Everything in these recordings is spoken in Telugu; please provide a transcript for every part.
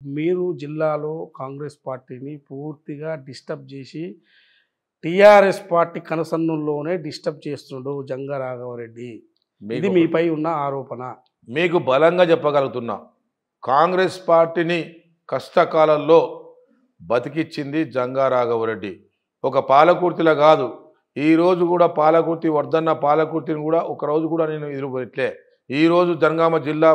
మీరు జిల్లాలో కాంగ్రెస్ పార్టీని పూర్తిగా డిస్టర్బ్ చేసి టీఆర్ఎస్ పార్టీ కనసన్నుల్లోనే డిస్టర్బ్ చేస్తుండు జంగా రాఘవరెడ్డి ఇది మీపై ఉన్న ఆరోపణ. మీకు బలంగా చెప్పగలుగుతున్నా కాంగ్రెస్ పార్టీని కష్టకాలంలో బతికిచ్చింది జంగా రాఘవరెడ్డి ఒక పాలకుర్తిలా కాదు ఈ రోజు కూడా పాలకుర్తి వర్ధన్న పాలకుర్తిని కూడా ఒక రోజు కూడా నేను ఎదురు పెట్టలే ఈ రోజు జనగామ జిల్లా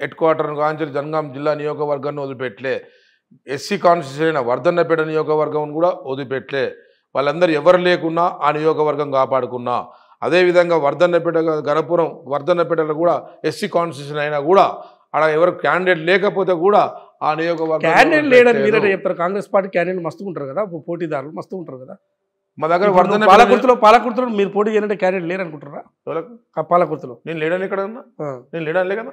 హెడ్ క్వార్టర్ కాంచెల్ జనగామ జిల్లా నియోజకవర్గాన్ని వదిలిపెట్టలే ఎస్సీ కాన్స్టిట్యూషన్ అయిన వర్ధన్నపేట నియోజకవర్గం కూడా వదిలిపెట్టలే వాళ్ళందరూ ఎవరు లేకున్నా ఆ నియోజకవర్గం కాపాడుకున్నా అదేవిధంగా వర్ధన్నపేట గణపురం వర్ధన్నపేటలో కూడా ఎస్సీ కాన్స్టిట్యూషన్ అయినా కూడా ఆడ ఎవరు క్యాండిడేట్ లేకపోతే కూడా ఆ నియోజకవర్గం క్యాండిడేట్ లేడని మీరే చెప్తారు కాంగ్రెస్ పార్టీ క్యాండిడేట్ మస్తు ఉంటారు కదా పోటీదారులు మస్తు ఉంటారు కదా మా దగ్గర వర్ధన్నపేట పాలకుర్తిలో పాలకుర్తిలో మీరు పోటీ చేయాలంటే క్యాండిడేట్ లేరు అనుకుంటారా ఎవరికి? పాలకుర్తిలో నేను లేడని ఆ, నేను లేడని లే కదా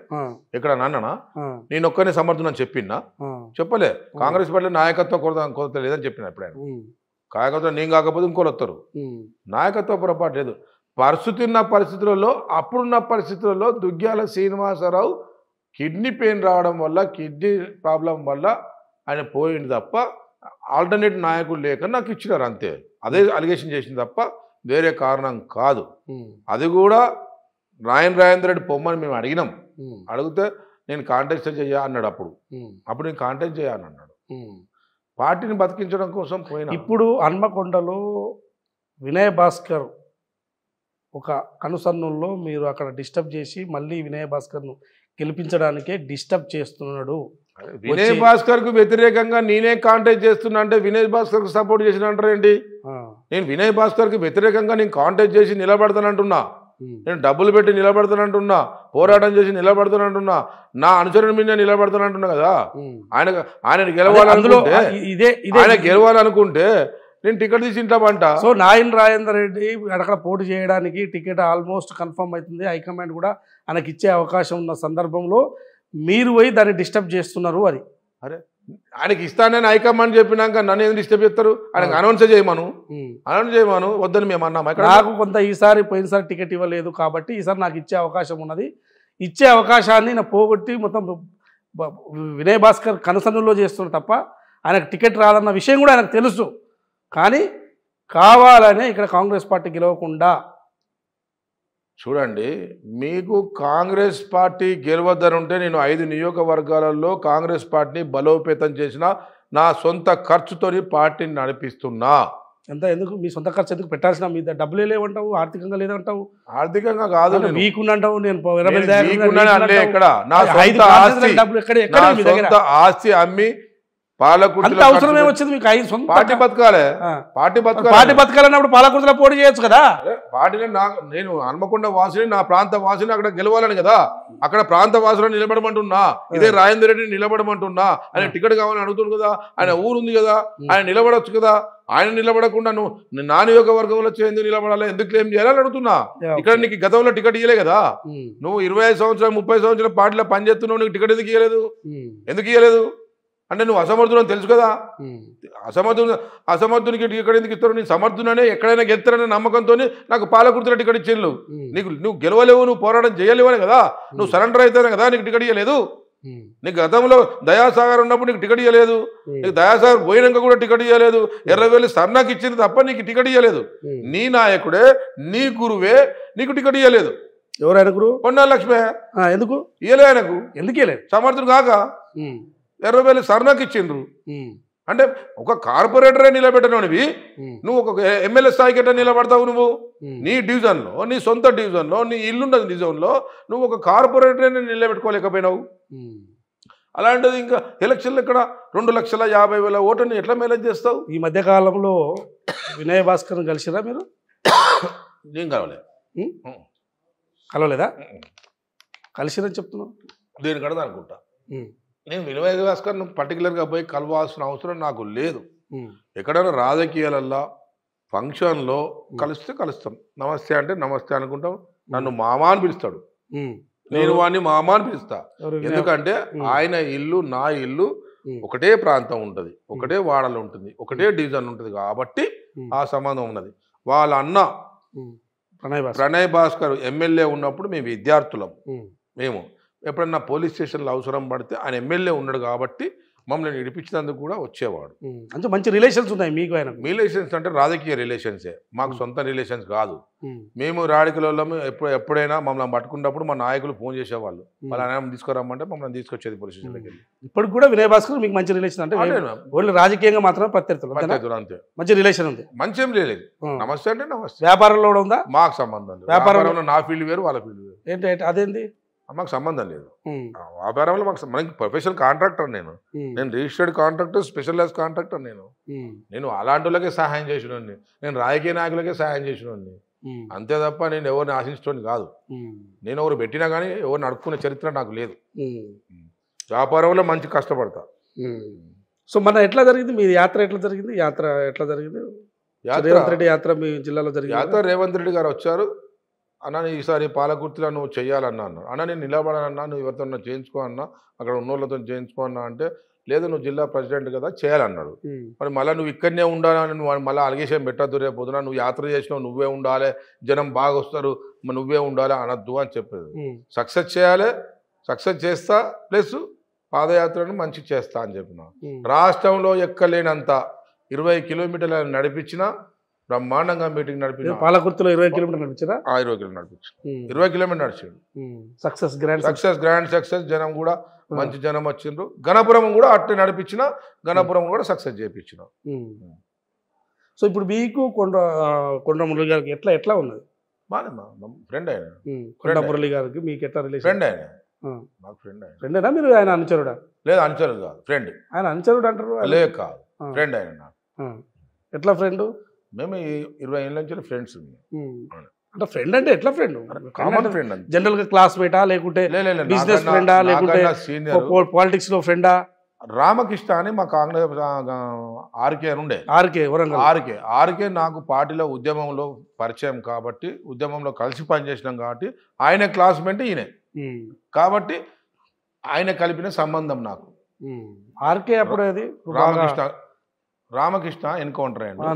ఇక్కడ నాన్ననా? ఆ, నేను ఒక్కనే సమర్థనని చెప్పిన్నా. ఆ, చెప్పలే. కాంగ్రెస్ పార్టీ నాయకత్వ కొరత కొరత లేదని చెప్పిన ఎప్పుడైనా. కాయకత్వం నేను కాకపోతే ఇంకోరు వస్తారు నాయకత్వ పొరపాటు లేదు. పరిస్థితి ఉన్న పరిస్థితులలో అప్పుడున్న పరిస్థితులలో దుగ్గ్యాల శ్రీనివాసరావు కిడ్నీ పెయిన్ రావడం వల్ల కిడ్నీ ప్రాబ్లం వల్ల ఆయన పోయింది తప్ప ఆల్టర్నేట్ నాయకుడు లేక నాకు ఇచ్చినారు అంతే. అదే అలిగేషన్ చేసింది తప్ప వేరే కారణం కాదు. అది కూడా రాయన్ రాజేంద్ర రెడ్డి పొమ్మని మేము అడిగినాం. అడిగితే నేను కాంటెస్ట్ చేయ అన్నాడు అప్పుడు. అప్పుడు నేను కాంటెస్ట్ చేయాలని అన్నాడు. పార్టీని బతికించడం కోసం పోయినా. ఇప్పుడు హన్మకొండలో వినయ్ భాస్కర్ ఒక కనుసన్నుల్లో మీరు అక్కడ డిస్టర్బ్ చేసి మళ్ళీ వినయ్ భాస్కర్ను గెలిపించడానికే డిస్టర్బ్ చేస్తున్నాడు. వినయ్ భాస్కర్కు వ్యతిరేకంగా నేనే కాంటాక్ట్ చేస్తున్నా అంటే వినయ్ భాస్కర్కు సపోర్ట్ చేసిన అంటారేంటి నేను వినయ్ భాస్కర్కి వ్యతిరేకంగా నేను కాంటాక్ట్ చేసి నిలబడతానంటున్నా. నేను డబ్బులు పెట్టి నిలబడతానంటున్నా. పోరాటం చేసి నిలబడతానంటున్నా. నా అనుచరణ మీద నిలబడతానంటున్నా కదా. ఆయన ఆయన గెలవాలనుకుంటే ఆయన గెలవాలనుకుంటే నేను టికెట్ తీసి ఇంటామంట సో నాయన్ రాజేందర్ రెడ్డి అక్కడ పోటీ చేయడానికి టికెట్ ఆల్మోస్ట్ కన్ఫర్మ్ అవుతుంది. హైకమాండ్ కూడా ఆయనకి ఇచ్చే అవకాశం ఉన్న సందర్భంలో మీరు పోయి దాన్ని డిస్టర్బ్ చేస్తున్నారు అది. ఆయనకి ఇస్తానని హైకమాండ్ చెప్పినాక నన్ను ఎందుకు డిస్టర్బ్ చేస్తారు? ఆయనకు అనౌన్స్ చేయమను. అనౌన్స్ చేయమను వద్దని మేము అన్నాం. ఎక్కడ? నాకు కొంత ఈసారి పోయినసారి టికెట్ ఇవ్వలేదు కాబట్టి ఈసారి నాకు ఇచ్చే అవకాశం ఉన్నది. ఇచ్చే అవకాశాన్ని నా పోగొట్టి మొత్తం వినయ్ భాస్కర్ కనసన్నులో చేస్తున్న తప్ప ఆయనకు టికెట్ రాదన్న విషయం కూడా ఆయనకు తెలుసు. కానీ కావాలనే ఇక్కడ కాంగ్రెస్ పార్టీ గెలవకుండా చూడండి మీకు కాంగ్రెస్ పార్టీ గెలవద్దని ఉంటే నేను ఐదు నియోజకవర్గాలలో కాంగ్రెస్ పార్టీని బలోపేతం చేసిన నా సొంత ఖర్చుతోని పార్టీని నడిపిస్తున్నా. ఎంత ఎందుకు? మీ సొంత ఖర్చు ఎందుకు పెట్టాల్సిన? మీ దగ్గర డబ్బులే లేవంటావు ఆర్థికంగా లేదంటావు. ఆర్థికంగా కాదు ఉండంటావు నేను. ఎక్కడ నా సొంత ఆస్తి అమ్మి అంత పాలకుర్తిలో అవసరం ఏమొచ్చింది మీకు? ఐదు సొంత పార్టీ బతకాలే. పార్టీ బతకాలి. పార్టీ బతకాలన్నప్పుడు పాలకుర్తిలో పోటీ చేయొచ్చు కదా? పార్టీలో నా నేను హన్మకొండ వాసిని నా ప్రాంత వాసిని అక్కడ గెలవాలని కదా. అక్కడ ప్రాంత వాసులను నిలబడమంటున్నా. ఇదే రాజేందర్ రెడ్డి నిలబడమంటున్నా. ఆయన టికెట్ కావాలని అడుగుతుంది కదా. ఆయన ఊరు ఉంది కదా. ఆయన నిలబడొచ్చు కదా. ఆయన నిలబడకుండా నువ్వు నా నియోజకవర్గంలో వచ్చి ఎందుకు నిలబడాలి? ఎందుకు క్లెయిమ్ చేయాలని అడుగుతున్నా. ఇక్కడ నీకు గతంలో టికెట్ ఇవ్వలే కదా. నువ్వు ఇరవై సంవత్సరాలు ముప్పై సంవత్సరాల పార్టీలో పనిచేస్తున్నావు నీకు టికెట్ ఎందుకు ఇవ్వలేదు ఎందుకు ఇవ్వలేదు అంటే నువ్వు అసమర్థుడు అని తెలుసు కదా? అసమర్థుడు అసమర్థునికి టికెట్ ఎందుకు ఇస్తారు? నేను సమర్థుననే ఎక్కడైనా గెలుతారనే నమ్మకంతో నాకు పాలకుర్తిలో టికెట్ ఇచ్చిండు. ఉమ్, నీకు నువ్వు గెలవలేవు నువ్వు పోరాటం చేయలేవనే కదా? నువ్వు సరెండర్ అయితేనే కదా నీకు టికెట్ ఇవ్వలేదు నీకు గతంలో దయాసాగర్ ఉన్నప్పుడు నీకు టికెట్ ఇవ్వలేదు నీకు దయాసాగర్ పోయినాక కూడా టికెట్ ఇవ్వలేదు ఎర్రవేలి సర్నాకి ఇచ్చింది తప్ప నీకు టికెట్ ఇవ్వలేదు. నీ నాయకుడే నీ గురువే నీకు టికెట్ ఇవ్వలేదు ఎవరైనా గురు పొన్నా లక్ష్మే. ఆ, ఎందుకు? ఇవ్వలే ఆయనకు. ఎందుకు వెళ్ళలేదు సమర్థుడు కాక. ఉమ్, ఎర్రవేలి సర్నాకి ఇచ్చిండ్రు. అంటే ఒక కార్పొరేటరే నిలబెట్టనివి నువ్వు ఒక ఎమ్మెల్యే స్థాయికి ఎట్లా నిలబడతావు నువ్వు. నీ డివిజన్లో నీ సొంత డివిజన్లో నీ ఇల్లున్న డివిజన్లో నువ్వు ఒక కార్పొరేటర్ని నిలబెట్టుకోలేకపోయినావు. అలాంటిది ఇంకా ఎలక్షన్లు ఇక్కడ రెండు లక్షల యాభై వేల ఓటుని ఎట్లా మేనేజ్ చేస్తావు? ఈ మధ్య కాలంలో వినయ్ భాస్కర్ కలిసిరా మీరు? నేను కావాలి కలవలేదా? కలిసిరని చెప్తున్నావు. దేని కడదా అనుకుంటా నేను వినయ్ భాస్కర్ పర్టికులర్గా పోయి కలవాల్సిన అవసరం నాకు లేదు. ఎక్కడైనా రాజకీయాలల్లో ఫంక్షన్లో కలిస్తే కలుస్తాం. నమస్తే అంటే నమస్తే అనుకుంటాం. నన్ను మామా అని పిలుస్తాడు. నేను వాడిని మామా అని పిలుస్తా. ఎందుకంటే. ఆయన ఇల్లు నా ఇల్లు ఒకటే ప్రాంతం ఉంటుంది. ఒకటే వాడలు ఉంటుంది. ఒకటే డివిజన్ ఉంటుంది కాబట్టి ఆ సంబంధం ఉన్నది. వాళ్ళ అన్న. ప్రణయ్ భాస్కర్. ప్రణయ్ భాస్కర్ ఎమ్మెల్యే ఉన్నప్పుడు మేము విద్యార్థులం. మేము ఎప్పుడన్నా పోలీస్ స్టేషన్లో అవసరం పడితే ఆయన ఎమ్మెల్యే ఉన్నాడు కాబట్టి మమ్మల్ని ఇడిపించినందుకు కూడా వచ్చేవాడు. అంటే మంచి రిలేషన్స్ ఉన్నాయి మీకు ఆయన. రిలేషన్స్ అంటే రాజకీయ రిలేషన్సే. మాకు సొంత రిలేషన్స్ కాదు. మేము రాడికలలో ఎప్పుడు ఎప్పుడైనా మమ్మల్ని పట్టుకున్నప్పుడు మా నాయకులు ఫోన్ చేసేవాళ్ళు. వాళ్ళ ఆయన తీసుకురమ్మంటే మమ్మల్ని తీసుకొచ్చేది పోలీస్ స్టేషన్కి వెళ్ళి ఇప్పటికి కూడా వినయ్ భాస్కర్ మీకు మంచి రిలేషన్ అంటే ఓన్లీ రాజకీయంగా మాత్రమే ప్రత్యర్థులు అంతే. మంచి రిలేషన్ ఉంది. మంచి ఏం లేదు. నమస్తే అంటే నమస్తే. వ్యాపారంలో కూడా ఉందా? మాకు సంబంధం వ్యాపారంలో- నా ఫీల్డ్ వేరు వాళ్ళ ఫీల్డ్ వేరు. ఏంటి ఏంటి? అదేంటి మాకు సంబంధం లేదు. వ్యాపారంలో మాకు మనకి ప్రొఫెషనల్ కాంట్రాక్టర్ నేను. నేను రిజిస్టర్డ్ కాంట్రాక్టర్ స్పెషలైజ్ కాంట్రాక్టర్ నేను. నేను అలాంటి వాళ్ళకే సహాయం చేసినోడిని. నేను రాజకీయ నాయకులకే సహాయం చేసినోడిని. ఉమ్. అంతే తప్ప నేను ఎవరిని ఆశించడం కాదు. నేను ఎవరు పెట్టినా కానీ ఎవరిని అడుక్కునే చరిత్ర నాకు లేదు. వ్యాపారంలో మంచి కష్టపడతా. సో మన ఎట్లా జరిగింది? మీ యాత్ర ఎట్లా జరిగింది? యాత్ర ఎట్లా జరిగింది? రేవంత్ రెడ్డి యాత్ర మీ జిల్లాలో జరిగింది? యాత్ర రేవంత్ రెడ్డి గారు వచ్చారు. అన్న ఈసారి పాలకుర్తిలో నువ్వు చెయ్యాలన్నా అన్న అన్న నేను నిలబడాలన్నా నువ్వు ఎవరితో చేయించుకో అన్నా అక్కడ ఉన్నోళ్ళతో చేయించుకో అన్నా అంటే లేదు నువ్వు జిల్లా ప్రెసిడెంట్ కదా చేయాలన్నాడు. మరి మళ్ళీ నువ్వు ఇక్కడనే ఉండాలని నువ్వు మళ్ళీ అలిగేషన్ పెట్టద్దు రేపు పొద్దున నువ్వు యాత్ర చేసినావు నువ్వే ఉండాలి జనం బాగా వస్తారు నువ్వే ఉండాలి అనొద్దు అని చెప్పేది. సక్సెస్ చేయాలి సక్సెస్ చేస్తా ప్లస్ పాదయాత్రను మంచి చేస్తా అని చెప్పిన. రాష్ట్రంలో ఎక్కలేనంత ఇరవై కిలోమీటర్ల నడిపించిన బ్రహ్మాండంగా మీటింగ్ నడిపిన ఇది పాలకుర్తిలో ఇరవై కిలోమీటర్లు నడిచారా ఆ ఇరవై కిలోమీటర్ నడిపించిన ఇరవై kilometre నడిచిండు. Success grand success grand success జనం కూడా మంచి జనం వచ్చిండ్రు. గణపురం కూడా అట్టే నడిపించిన గణపురం కూడా సక్సెస్ చేయించిన సో ఇప్పుడు మీకు కొండ కొండ మురళి గారికి ఎట్లా ఎట్లా ఉన్నది? బాగా ఫ్రెండ్ ఆయన. కొండ మురళి గారికి మీకు ఎట్లా రిలేషన్ ఫ్రెండ్ ఆయన. మాకు ఫ్రెండ్ ఆయన. ఫ్రెండేనా మీరు? ఆయన అనుచరుడా? లేదు అనుచరుడు కాదు ఫ్రెండ్ ఆయన అనుచరుడు అంటారు? లేదు కాదు. ఫ్రెండ్ ఆయన నాకు. ఎట్లా ఫ్రెండ్ మేము ఇరవై ఏళ్ళ నుంచి ఫ్రెండ్స్. అంటే ఫ్రెండ్ అంటే ఎట్లా ఫ్రెండ్ కామన్ ఫ్రెండ్ జనరల్గా క్లాస్మేటా లేకుంటే లే, లే, లే, Business నాకన్నా- friend ఆ లేకుంటే పాలిటిక్స్లో ఫ్రెండా రామకృష్ణ అని మా కాంగ్రెస్ ఆర్కే అని ఉండే. ఆర్కే వరంగల్. ఆర్కే. ఆర్కే నాకు పార్టీలో ఉద్యమంలో పరిచయం కాబట్టి ఉద్యమంలో కలిసి పనిచేసినాం కాబట్టి ఆయన క్లాస్మేట్ ఈయన. కాబట్టి ఆయన కలిపిన సంబంధం నాకు. ఆర్కే అప్పుడు అది? బాగా- రామకృష్ణ రామకృష్ణ ఎన్కౌంటర్ అయ్యండి.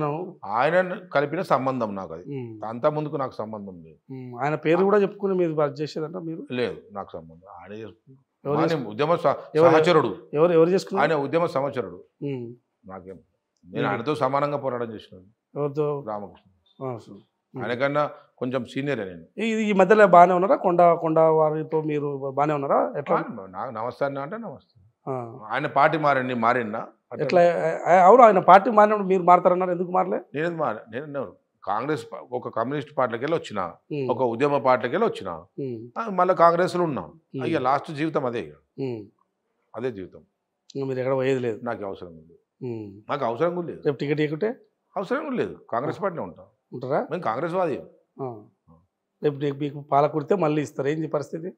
ఆయన కలిపిన సంబంధం నాకు అది. అంత ముందుకు నాకు సంబంధం లేదు. ఆయన పేరు కూడా చెప్పుకుని మీరు వర్క్ చేసేదంట మీరు? లేదు నాకు సంబంధం ఆయన ఉద్యమ సహచరుడు. ఎవరు ఎవరు చేసుకున్నారు? ఆయన ఉద్యమ సహచరుడు. నాకేం నేను ఆయనతో సమానంగా పోరాటం చేసినాను. ఎవరితో? రామకృష్ణ. ఆయనకన్నా కొంచెం సీనియర్ నేను. ఈ- ఈ మధ్యలో బాగానే ఉన్నారా? కొండ కొండ వారితో మీరు బాగానే ఉన్నారా? ఎట్లా? నమస్తే అంటే నమస్తే. ఆయన పార్టీ మారండి అంటే ఎట్లా అవును ఆయన పార్టీ మారినప్పుడు మీరు మారుతారన్నారు ఎందుకు మారలే? నేను మార నేను కాంగ్రెస్ ఒక కమ్యూనిస్ట్ పార్టీకి వెళ్ళి వచ్చిన. ఒక ఉద్యమ పార్టీకి వెళ్ళి వచ్చిన మళ్ళీ కాంగ్రెస్లో ఉన్నాం. అయ్యా లాస్ట్ జీవితం అదే ఇక. అదే జీవితం. ఇంకా మీరు ఎక్కడ పోయేది లేదు. నాకు అవసరం ఉంది. నాకు అవసరం కూడా లేదు. రేపు టికెట్ ఇవ్వకుంటే అవసరం కూడా లేదు. కాంగ్రెస్ పార్టీలో ఉంటాం. ఉంటారా? మేము కాంగ్రెస్ వాది. రేపు మీకు పాలకుడితే మళ్ళీ ఇస్తారు. ఏంది పరిస్థితి?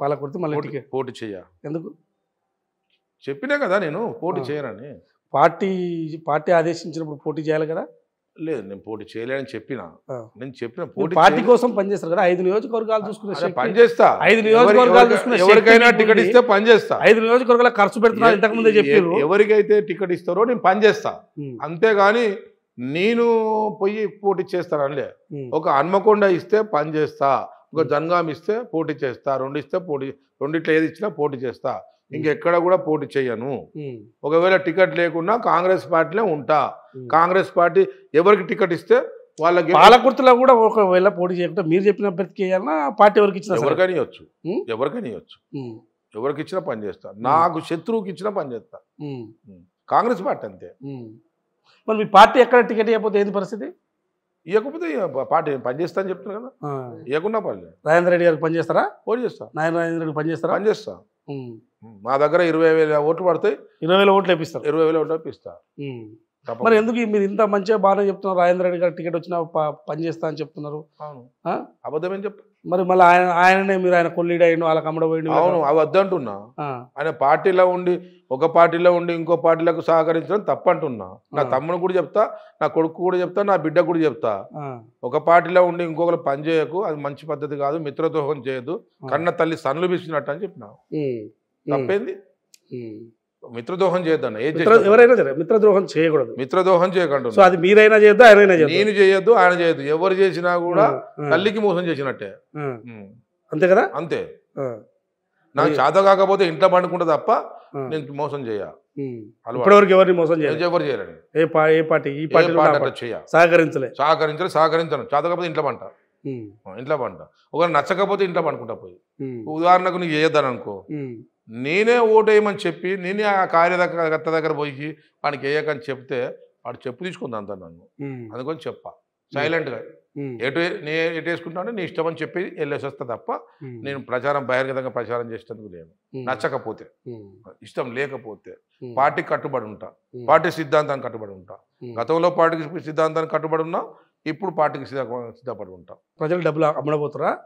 పాలకుడితే మళ్ళీ పోటీ చెయ్య. ఎందుకు? చెప్పినా కదా నేను పోటీ. చేయనని. పార్టీ పార్టీ ఆదేశించినప్పుడు పోటీ చేయాలి కదా? లేదు నేను పోటీ చేయలేదని చెప్పిన. నేను చెప్పిన పోటీ పార్టీ కోసం పనిచేస్తారు కదా? ఐదు నియోజకవర్గాలు చూసుకునే అరే, శక్తి- పని చేస్తా. ఐదు నియోజకవర్గాలు చూసుకునే ఎవరికైనా టికెట్. ఇస్తే పని చేస్తా. ఐదు నియోజకవర్గాల ఖర్చు పెడుతున్నారు ఇంతకు ముందే చెప్పారు ఎ- ఎవరికైతే టికెట్ ఇస్తారో నేను పని చేస్తా. అంతేగాని నేను పోయి పోటీ చేస్తానలే ఒక హన్మకొండ ఇస్తే పని చేస్తా. ఒక జనగాం ఇస్తే పోటీ చేస్తా. రెండు ఇస్తే పోటీ రెండిట్లో ఏది ఇచ్చినా పోటీ చేస్తా. ఇంకెక్కడ కూడా పోటీ చేయను ఒకవేళ టికెట్ లేకున్నా కాంగ్రెస్ పార్టీలో ఉంటా. కాంగ్రెస్ పార్టీ ఎవరికి టికెట్ ఇస్తే వాళ్ళకి పాలకుర్తిలో కూడా ఒకవేళ పోటీ చేయకుండా మీరు చెప్పిన అభ్యర్థికి వేయాలన్నా పార్టీ ఎవరికి ఇచ్చినా. ఎవరికైనా ఇవ్వచ్చు? ఎవరికైనా ఇవ్వచ్చు. ఎవరికి ఇచ్చినా పని చేస్తా. నాకు శత్రువుకి ఇచ్చినా పని చేస్తా. కాంగ్రెస్ పార్టీ అంతే. మరి మీ పార్టీ ఎక్కడ టికెట్ ఇవ్వకపోతే ఏంది పరిస్థితి? ఇవ్వకపోతే పార్టీ పని చేస్తా అని చెప్తున్నా కదా. ఇవ్వకుండా పర్లేదు రాజేంద్ర రెడ్డి గారికి పనిచేస్తారా పోటీ చేస్తా. నాయన రాజేంద్ర రెడ్డి పనిచేస్తారా పని చేస్తా. ఉమ్. మా దగ్గర ఇరవై వేల ఓట్లు పడతాయి ఇరవై వేల ఓట్లు వేపిస్తారు. ఇరవై వేల ఓట్లు. తప్పకుండా. మరి ఎందుకు మీరు ఇంత మంచిగా బాగానే చెప్తున్నారు? రాజేంద్ర రెడ్డి గారు టికెట్ వచ్చినా పని చేస్తా అని చెప్తున్నారు. అవును. ఆ? అబద్ధం ఏం చెప్పు మరి మళ్ళీ ఆయన ఆయననే మీరు ఆయన కొల్లీడ్ అయ్యిండు వాళ్ళకి అమ్మడపోయిండు అవును అవి వద్దంటున్నా. ఆయన పార్టీలో ఉండి ఒక పార్టీలో ఉండి ఇంకో పార్టీలకు సహకరించడం తప్పంటున్నా. నా. తమ్ముడు కూడా చెప్తా నా కొడుకు కూడా చెప్తా నా బిడ్డ కూడా చెప్తా. ఒక పార్టీలో ఉండి ఇంకొకరు పని చేయకు అది మంచి పద్ధతి కాదు మిత్రద్రోహం చేయదు. కన్న తల్లి సన్నులు బిసినట్టు అని చెప్పిన. తప్పేంది. మిత్రద్రోహం చేయొద్దన్న చేసినా. ఎవరైనా సరే మిత్రద్రోహం చేయకూడదు. మిత్రద్రోహం సో చేయకుండా అది మీరైనా చేయొద్దు ఆయనైనా చేయొద్దు. నేను చేయొద్దు ఆయన చేయొద్దు. ఎవరు చేసినా కూడా తల్లికి మోసం చేసినట్టే. అంతే కదా? అంతే. నాకు చేత కాకపోతే ఇంట్లో పండుకుంటా తప్ప. నేను మోసం చేయ. ఇప్పటివరకు ఎవరిని మోసం చేయలేదు. ఎవరు చేయలేని. ఏ ఏ పార్టీ ఈ ఏ పార్టీ. చేయ. సహకరించలే. సహకరించాలి సహకరించను. చేతకపోతే ఇంట్లో పంట. ఇంట్లో పంట. ఒకవేళ నచ్చకపోతే ఇంట్లో పండుకుంటా పోయి. ఉదాహరణకు నీకు చేయొద్దని అనుకో. నేనే ఓటేయమని చెప్పి నేనే ఆ కార్యకర్త దగ్గర పోయి వానికి వేయకని చెప్తే వాడు చెప్పు తీసుకుంది అంత నన్ను. అందుకని చెప్ప సైలెంట్గా. ఎటు నే ఎటు వేసుకుంటానో నీ ఇష్టం అని చెప్పి వెళ్ళేసి వస్తా తప్ప. నేను ప్రచారం బహిర్గతంగా ప్రచారం చేసేందుకు లేను. నచ్చకపోతే. ఇష్టం లేకపోతే. పార్టీకి కట్టుబడి ఉంటా. పార్టీ సిద్ధాంతానికి కట్టుబడి ఉంటా. గతంలో పార్టీకి సిద్ధాంతానికి కట్టుబడి ఉన్నా ఇప్పుడు పార్టీకి సిద్ధ సిద్ధపడి ఉంటా ప్రజలు డబ్బులు అమ్మడబోతురా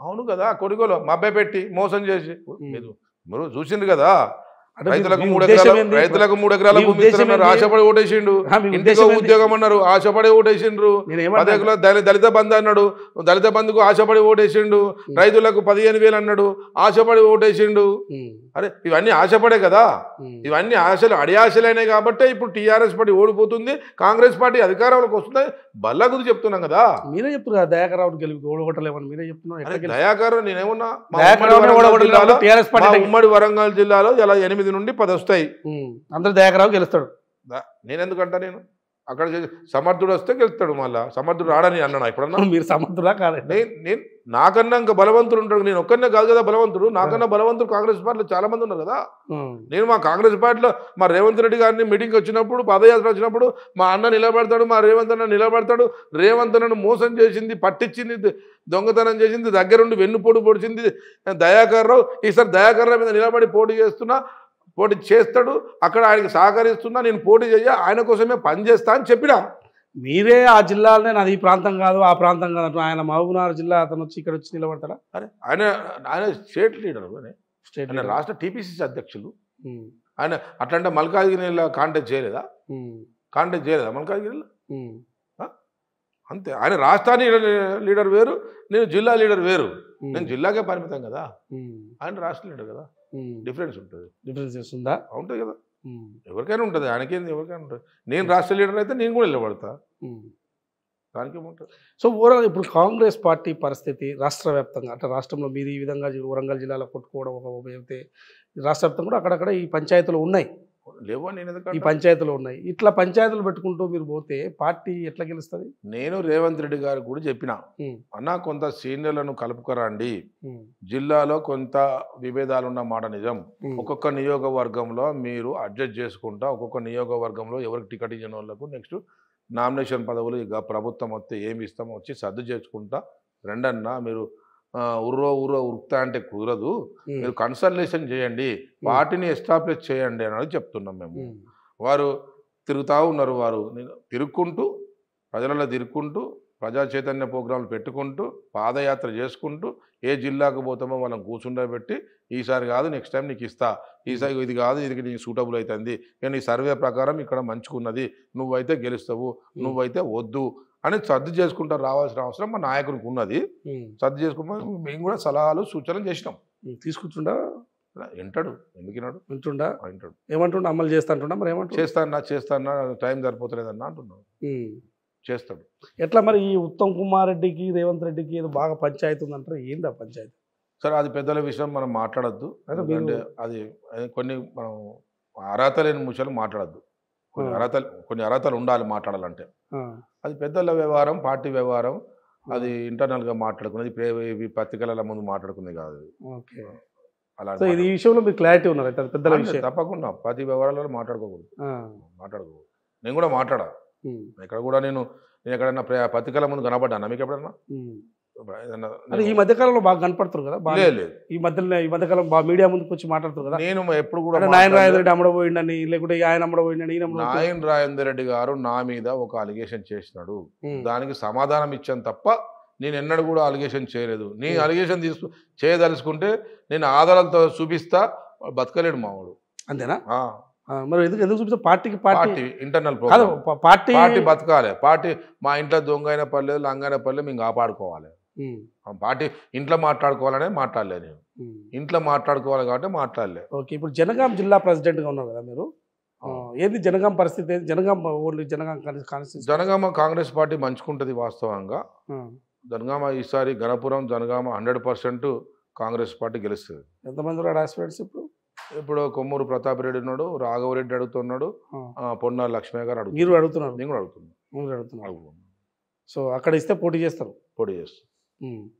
అవును కదా కొడుకోలో మభ్య పెట్టి మోసం చేసి మీరు మీరు చూసిండ్రు కదా అంటే మీ- రైతులకు మూడు ఎకరాల? రైతులకు మూడు ఎకరాల భూమి ఇస్తున్నారు? ఆశపడి ఓటేసిండు ఇంటికో? ఉద్యోగం అన్నారు ఆశపడి ఓటేసిండ్రు. దళిత బంధు అన్నాడు. దళిత బంధుకు ఆశపడి ఓటేసిండు. రైతులకు పదిహేను వేలు అన్నాడు. ఆశపడి ఓటేసిండు. అరే ఇవన్నీ ఆశపడే కదా. ఇవన్నీ ఆశలు అడి ఆశలైనాయి కాబట్టి ఇప్పుడు టీఆర్ఎస్ పార్టీ ఓడిపోతుంది కాంగ్రెస్ పార్టీ అధికారంలోకి వస్తుంది బల్ల గురించి చెప్తున్నాం కదా? మీరే చెప్తున్నారు కదా దయాకరావు గెలిపి ఓడగొట్టలేమని మీరే చెప్తున్నారు. అరే ఎట్లా గెలిచి- దయాకర్ నేనేమన్నా ఉమ్మడి వరంగల్ జిల్లాలో ఇలా ఎనిమిది నుండి పది వస్తాయి. అందరూ దయాకరావు గెలుస్తాడు. నేనెందుకంటా నేను? అక్కడ సమర్థుడు వస్తే గెలుస్తాడు మళ్ళా. సమర్థుడు రాడని అన్నాను ఎప్పుడన్నా? మీరు సమర్థులా కాదండి. నేను నేను నాకన్నా ఇంకా బలవంతుడు ఉంటాడు. నేను ఒక్కనే కాదు కదా బలవంతుడు. నాకన్నా బలవంతుడు కాంగ్రెస్ పార్టీలో చాలా మంది ఉన్నారు కదా. నేను మా కాంగ్రెస్ పార్టీలో మా రేవంత్ రెడ్డి గారిని మీటింగ్ వచ్చినప్పుడు పాదయాత్ర వచ్చినప్పుడు మా అన్న నిలబడతాడు మా రేవంత్ అన్న నిలబడతాడు. రేవంత్ అన్నను మోసం చేసింది పట్టించింది దొంగతనం చేసింది దగ్గరుండి వెన్నుపోటు పొడిచింది దయాకర్ రావు. ఈసారి దయాకర్ రావు మీద నిలబడి పోటీ చేస్తున్నా. పోటీ చేస్తాడు అక్కడ ఆయనకి సహకరిస్తున్నా నేను పోటీ చేయ ఆయన కోసమే పనిచేస్తా అని చెప్పిన మీరే ఆ జిల్లాలోనే నాది ఈ ప్రాంతం కాదు ఆ ప్రాంతం కాదు. ఆయన మహబూబ్నగర్ జిల్లా అతను వచ్చి ఇక్కడ వచ్చి నిలబడతాడా అరే ఆయన ఆయన స్టేట్ లీడర్ స్టేట్ ఆయన రాష్ట్ర టీపీసీసీ అధ్యక్షులు. ఆయన అట్లాంటి మల్కాజ్గిరిలో కాంటాక్ట్ చేయలేదా. కాంటాక్ట్ చేయలేదా మల్కాజ్గిరిలో. అంతే. ఆయన రాష్ట్రాన్ని లీడర్ వేరు నేను జిల్లా లీడర్ వేరు. నేను జిల్లాకే పరిమితం కదా. ఆయన రాష్ట్ర లీడర్ కదా. డిఫరెన్స్ ఉంటుంది. డిఫరెన్స్ చేస్తుందా? ఉంటుంది కదా. ఎవరికైనా ఉంటుంది. ఆయనకేంది ఎవరికైనా ఉంటుంది. నేను రాష్ట్ర లీడర్ అయితే నేను కూడా నిలబడతా. ఉమ్. దానికి ఏముంటుంది? సో ఓవరాల్ ఇప్పుడు కాంగ్రెస్ పార్టీ పరిస్థితి రాష్ట్ర వ్యాప్తంగా అంటే రాష్ట్రంలో మీరు ఈ విధంగా వరంగల్ జిల్లాలో కొట్టుకోవడం ఒక ఒక అయితే రాష్ట్ర వ్యాప్తంగా కూడా అక్కడక్కడ ఈ పంచాయతీలు ఉన్నాయి. లేవో నేను ఈ పంచాయతీలు ఉన్నాయి ఇట్లా పంచాయతీలు పెట్టుకుంటూ మీరు పోతే పార్టీ ఎట్లా గెలుస్తుంది నేను రేవంత్ రెడ్డి గారికి కూడా చెప్పిన. అన్న కొంత సీనియర్లను కలుపుకరండి. జిల్లాలో కొంత విభేదాలు ఉన్న మాట నిజం. ఒక్కొక్క నియోగవర్గంలో మీరు అడ్జస్ట్ చేసుకుంటా ఒక్కొక్క నియోగవర్గంలో ఎవరికి టికెట్ ఇచ్చిన వాళ్ళకు నెక్స్ట్ నామినేషన్ పదవులు ఇక ప్రభుత్వం వస్తే ఏమి ఇస్తామో వచ్చి సర్దు చేసుకుంటా రెండన్నా మీరు ఉర్రో ఉర్రో ఉరుకుతా అంటే కుదరదు. మీరు కన్సల్టేషన్ చేయండి. పార్టీని ఎస్టాబ్లిష్ చేయండి అని చెప్తున్నాం మేము. వారు తిరుగుతూ ఉన్నారు వారు. నేను తిరుక్కుంటూ ప్రజలలో తిరుక్కుంటూ ప్రజా చైతన్య ప్రోగ్రాంలు పెట్టుకుంటూ పాదయాత్ర చేసుకుంటూ ఏ జిల్లాకు పోతామో వాళ్ళని కూర్చుండబెట్టి ఈసారి కాదు నెక్స్ట్ టైం నీకు ఇస్తా. ఈసారి ఇది కాదు ఇది నీకు సూటబుల్ అవుతుంది నేను ఈ సర్వే ప్రకారం ఇక్కడ మంచుకున్నది నువ్వైతే గెలుస్తావు. నువ్వైతే వద్దు. అని సర్దు చేసుకుంటూ రావాల్సిన అవసరం మా నాయకునికి ఉన్నది. సర్దు చేసుకుంటూ మేము కూడా సలహాలు సూచనలు చేసినాం. తీసుకుంటుండా వింటాడు ఎందుకు విన్నాడు వింటుండా వింటాడు. ఏమంటుండ? అమలు చేస్తా అంటుండా? మరి ఏమంటుండ? చేస్తానా చేస్తానా? టైం సరిపోతలేదన్నా అంటున్నాడు. చేస్తాడు. ఎట్లా మరి ఈ ఉత్తమ్ కుమార్ రెడ్డికి రేవంత్ రెడ్డికి ఏదో బాగా పంచాయతీ ఉందంటారు? ఏందా పంచాయతీ? సరే అది పెద్దల విషయం మనం మాట్లాడద్దు. అదే అంటే కొన్ని మనం అర్హత లేని ముచ్చలు మాట్లాడద్దు. కొన్ని. అర్హతలు కొన్ని అర్హతలు ఉండాలి మాట్లాడాలంటే. అది పెద్దల వ్యవహారం పార్టీ వ్యవహారం అది ఇంటర్నల్గా మాట్లాడుకున్నది పత్రికల ముందు మాట్లాడుకుంది కాదు. అలా ఈ విషయంలో మీరు క్లారిటీ ఉన్నారు పెద్దల విషయం. తప్పకుండా. ప్రతి వ్యవహారాలలో మాట్లాడుకోకూడదు. మాట్లాడుకోకూడదు. నేను కూడా మాట్లాడా ఉమ్. ఎక్కడ కూడా నేను నేను ఎక్కడైనా ప్ర- పత్రికల ముందు కనబడ్డానా? మీకు ఎప్పుడన్నా? అదే ఈ మధ్యకాలంలో బాగా కనపడుతారు కదా బాగా లేదు లేదు. ఈ మధ్యలో ఈ మధ్యకాలం బాగా మీడియా ముందుకు వచ్చి మాట్లాడుతారు కదా. నేను ఎప్పుడు కూడా నాయన మాట్లాడలే. రాజరెడ్డి అమ్మడపోయిండని లేకుంటే ఈ ఆయన అమ్మడపోయిండని. నాయన్ రాజేందర్ రెడ్డి గారు నా మీద ఒక అలిగేషన్ చేసినాడు. దానికి సమాధానం ఇచ్చాను తప్ప నేను ఎన్నడూ కూడా అలిగేషన్ చేయలేదు. నీ. అలిగేషన్ తీసుకు చేయదలుచుకుంటే నేను ఆధారాలతో చూపిస్తా బతకలేడు మావాడు అంతేనా? మరి ఎందుకు ఎందుకు చూపిస్తే? పార్టీకి party party internal party party బతకాలి. పార్టీ మా ఇంట్లో దొంగ అయిన పర్లేదు లంగ అయిన పర్లేదు మేము కాపాడుకోవాలి. పార్టీ ఇంట్లో మాట్లాడుకోవాలనే మాట్లాడలే నేను. ఇంట్లో మాట్లాడుకోవాలి కాబట్టి మాట్లాడలే ఓకే ఇప్పుడు జనగాం జిల్లా ప్రెసిడెంట్గా ఉన్నారు కదా మీరు? ఏంది జనగాం పరిస్థితి? Jangaon only Jangaon constituency Jangaon Congress party మంచుకుంటుంది వాస్తవంగా. జనగామ ఈసారి Ganapuram Jangaon hundred percent Congress party గెలుస్తుంది. ఎంతమంది ఉన్నారు ఆస్పిరెంట్స్ ఇప్పుడు? ఇప్పుడు కొమ్మూరు ప్రతాప్ రెడ్డి ఉన్నాడు రాఘవరెడ్డి అడుగుతున్నాడు పొన్నాల లక్ష్మయ్య గారు అడుగుతున్నారు. మీరు అడుగుతున్నారు? నేను కూడా అడుగుతున్నాను సో అక్కడ ఇస్తే పోటీ చేస్తారు? పోటీ చేస్తాను Mm.